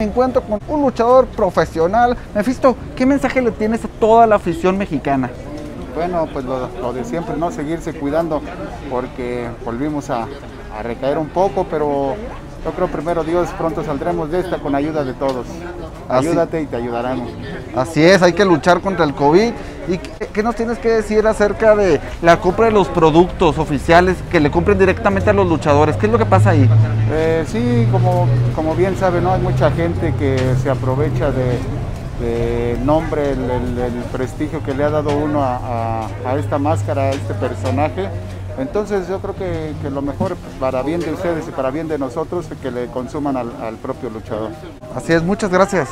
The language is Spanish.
Me encuentro con un luchador profesional. Mefisto, ¿qué mensaje le tienes a toda la afición mexicana? Bueno, pues lo, de siempre, ¿no? Seguirse cuidando porque volvimos a, a recaer un poco, pero yo creo primero Dios pronto saldremos de esta con ayuda de todos. Así- Ayúdate y te ayudarán. Así es, hay que luchar contra el COVID. ¿Y qué, qué nos tienes que decir acerca de la compra de los productos oficiales que le compren directamente a los luchadores? ¿Qué es lo que pasa ahí? Eh, sí, como, como bien sabe, ¿no? Hay mucha gente que se aprovecha de, de nombre, el, el- el prestigio que le ha dado uno a, a- a esta máscara, a este personaje. Entonces yo creo que, que lo mejor para bien de ustedes y para bien de nosotros es que le consuman al, al propio luchador. Así es, muchas gracias.